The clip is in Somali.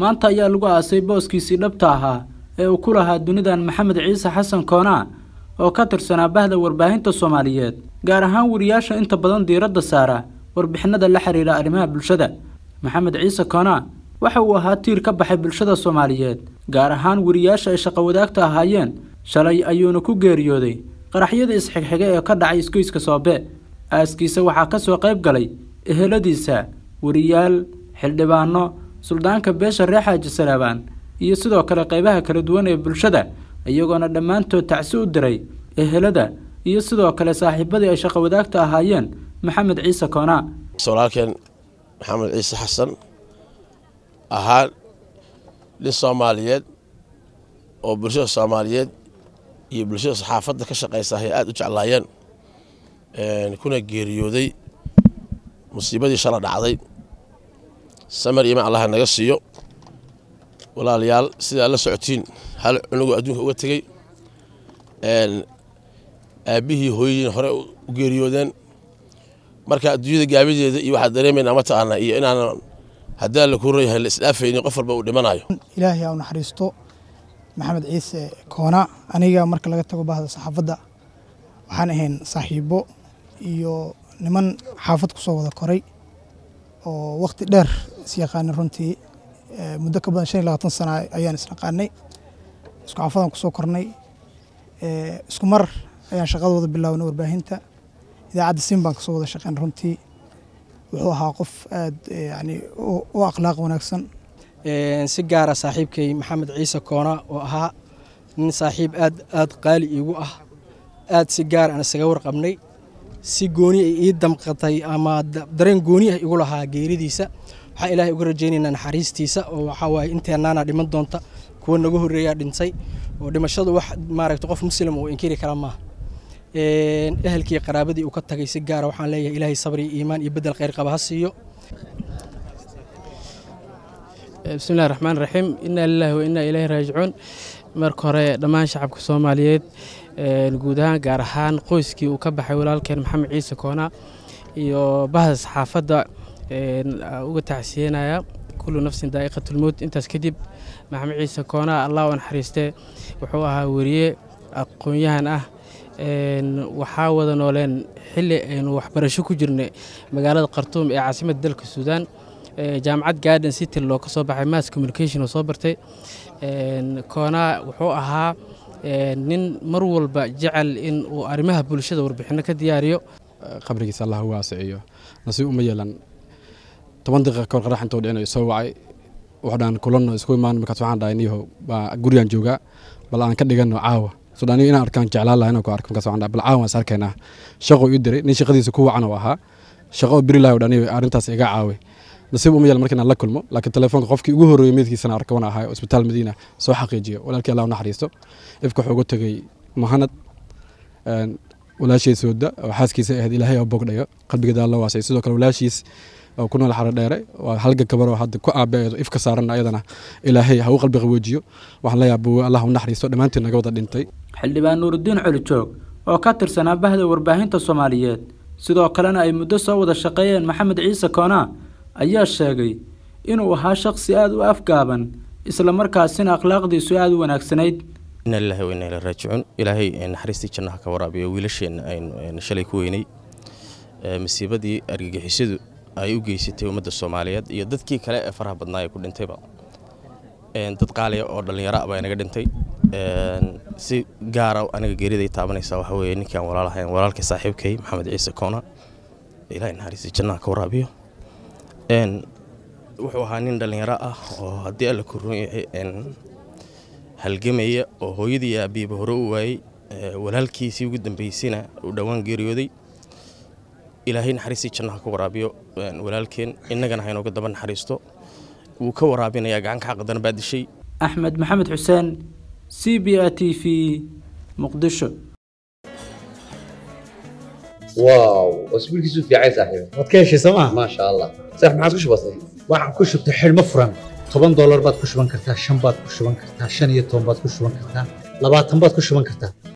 maanta ayaa lagu aasay booskiisii dhabta ahaa ee uu ku lahaa dunidan maxamed ciise xasan koonaa oo ka tirsanaa bahda warbaahinta soomaaliyeed gaar ahaan wariyaasha inta badan diiradda saara warbixinada la xiriira arrimaha bulshada. Maxamed ciise koonaa waxa uu ahaa tiir ka baxay bulshada soomaaliyeed gaar ahaan wariyaasha ay shaqo wadaagta ahaayeen. Shalay ayuuna ku geeriyooday qaraxyada isxigxiga ee ka dhacay isgoyska soobe. Aaskiisa waxaa ka soo qayb galay eheladiisa wariyaal xildhibaano suldaanka beesha reer xaaji salaabaan iyo sidoo kale qaybaha kala duwan ee bulshada iyagoona dhammaantood tacsi u diray ehelada iyo sidoo kale saaxiibadii ay shaqo wadaagta ahaayeen maxamed ciise koonaa walaalkeen maxamed ciise xasan ahaa nin soomaaliyeed oo bulshada soomaaliyeed iyo bulshada saxaafadda ka shaqaysa ay aada u jeclaayeen kuna geeriyooday musiibadii shala dhacday samar iman allaha naga siiyo. Walaalayaal sidaa la socotiin hal cunugoo adduunka uga tegey. Aabbihii hooyadiina hore u geeriyoodeen. Marka adduunyada gaabideeda iyo waxaa dareemayna mataqaana iyo inaanan haddaa la kuurayahay la isdhaafaynin qof walba uu dhimanayo ilaahay aa u naxariisto. Maxamed ciise koona aniga marka laga tago bahda saxaafadda waxaan ahayn saaxiibo iyo niman xaafad ku soo wada koray oo wakhti dheer isyaqaanay runtii muddo ka badan shan iyo labaatan sana ayaan isnaqaanay isku xaafadaan ku soo kornay isku mar ayaan shaqada wada bilaabnay warbaahinta. Idaacadda siin baan ka soo wada shaqeyn runtii. Wuxuu ahaa qof aad yani u akhlaaq wanaagsan. Si gaara saaxiibkay maxamed ciise koona oo ahaa nin saaxiib aad aad qaali iigu ah aad si gaar aan isaga warqabnay si gooni ii damqatay ama dareen gooni ah igu lahaa geeridiisa. Waxaa ilaahay uga rajaynaynaa naxariistiisa oo waxaa waaye inteennaana dhiman doonta kuwa naga horreeyaa dhintay oo dhimashadu wax maaragta qof muslim uu inkiri kara maaha. Ehelkii qaraabadii uu ka tagay si gaara waxaan leeyahay ilaahay sabri iimaan iyo bedel khayr qaba ha siiyo. Bismillahi raxmaan raxiim innaa lilaahi wa innaa ilaahi raajicuun marka hore dhammaan shacabka soomaaliyeed guud ahaan gaar ahaan qoyskii uu ka baxay walaalkeen maxamed ciise koona iyo bahda saxaafadda uga tacsiyenaya kullu nafsin daa'iqatulmowt intaas kadib maxamed ciise koona allah u naxariistee wuxuu ahaa weriye aqoon-yahan ah waxaa wada nooleen xilli aynu waxbarasho ku jirnay magaalada khartuum ee caasimadda dalka suudaan jaamacad garden city loo ka soo baxay mass communication oo soo bartay. Koonaa wuxuu ahaa nin mar walba jecel in uu arrimaha bulshada warbixinno ka diyaariyo. Qabrigiisa allah waasiciyo nasiib uma yeelan. Toban daqiiqa kahor qarax intuu dhicinayo soo wacay. Waxdhaan kulanno isku imaan markaas waxaan dhahay niyahow baa gurigaan joogaa. Bal aan ka dhigano caawa. Sudaniyo inaan arkaan jeclaan inaan ku arko markaas waxaan dhahay bal caawa is arkaynaa. Shaqo ii diray. Nin shaqadiisa ku wacan oo ahaa. Shaqo biri lahay dhaniyo arrintaas iga caaway nasiib uma yeelan markiinaan la kulmo laakiin telefoonka qofkii ugu horreeyey meydkiisana arkaban ahaa oo madiina soo xaqiijiyo. Walaalkii allah u naxariisto. Ifka wuxuu ugu tegey mahanad walaashiis sooda oo xaaskiisa ahayd ilaahay oo bog dhayo qalbigeeda alla waasay sidoo kale walaashiis oo ku nool xaro dheere waa halga gabaroo hadda ku aabeedo ifka saaran ayadana ilaahay ha u qalbi qaboojiyo. Waxaan leeyahay buu allah u naxariisto dhammaantiin naga wada dhintay. Xildhibaan nuurudiin colijoog oo ka tirsanaa bahda warbaahinta soomaaliyeed. Sidoo kalena ay muddo soo wada shaqeeyeen maxamed ciise koonaa ayaa sheegay inuu ahaa shaqsi aada u afgaaban isla markaasina akhlaaqdiisu aada u wanaagsanayd. Ina lilahi wa inna ilaa ilaahay naxariistii jannaha ka waraabiyo wiilasheenna aynu shalay ku weynay. Masiibadii argagixisadu ay u geysatay ummadda soomaaliyeed iyo dadkii kale ee faraha badnaa ee ku dhintayba dad qaaliya oo dhallinyaro ah baa inaga dhintay. Si gaara aniga geeriday taabanaysaa waxaa weeye ninkaan walaalahayn walaalkii saaxiibkay maxamed ciise koona. Ilaahay naxariistii jannaha ka waraabiyo wuxuu ahaa nin dhallinyaro ah oo haddii alla run yahay halgamaya oo hooyadii aabiiba hore u waayey walaalkiisii ugu dambeysayna uu dhowaan geeriyooday. Ilaahay naxariistii jannaha ka waraabiyo walaalkeen. Innagana haynooga daba naxariisto. Wuu ka waraabinayaa gacanka xaqdana baa dishay. Axmed maxamed xuseen c b a t v muqdisho واو اسبوع كيسو في عايز صاحبي waad ka heshay sooma ما شاء الله صح ما عادش بسيط waxaan ku shubtay xidhmo furan toban doolar baad ku shuban kartaa shan baad ku shuban kartaa shan iyo toban baad ku shuban kartaa labaatan baad ku shuban kartaa